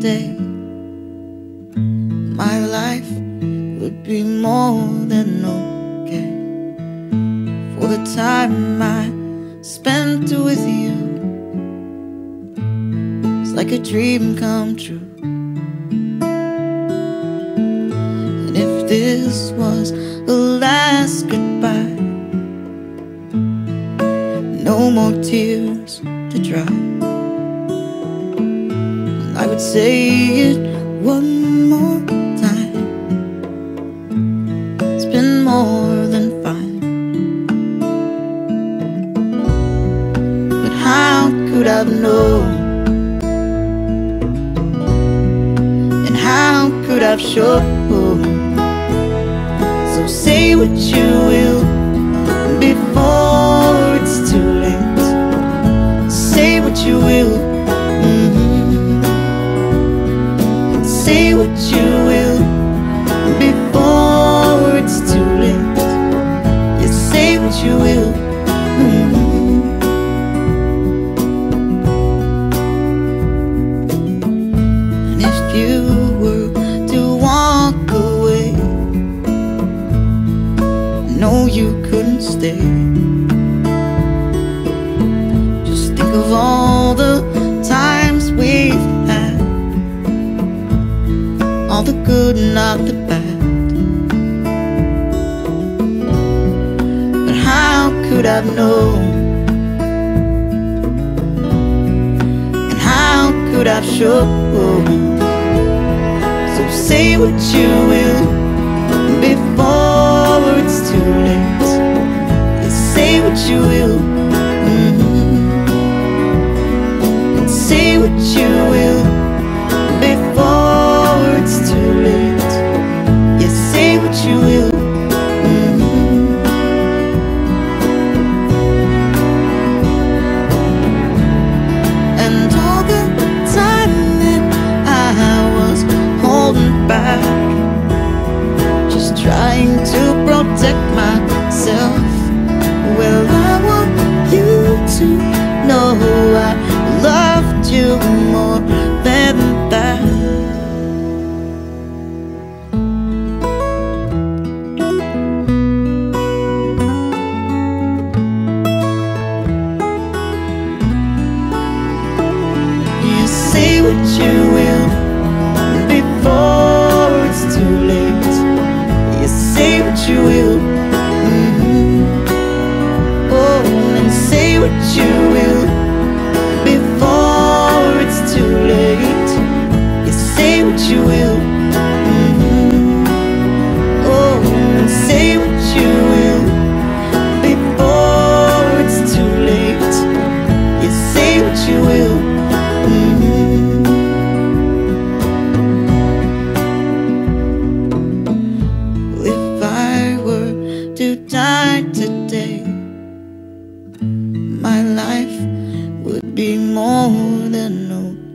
day, my life would be more than okay for the time I spent with you. It's like a dream come true. And if this was the last goodbye, no more tears to dry. Would say it one more time. It's been more than fine. But how could I've known? And how could I've shown? So say what you will before it's too late. Say what you will. mhm. Say stay. Just think of all the times we've had, all the good, and not the bad. But how could I've known? And how could I've shown? So say what you will what you will. mhm. And say what you will before it's too late. Say what you will. mhm. And all the time that I was holding back, just trying to protect myself to know I loved you more than that. You say what you be more than okay.